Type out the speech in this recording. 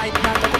right now.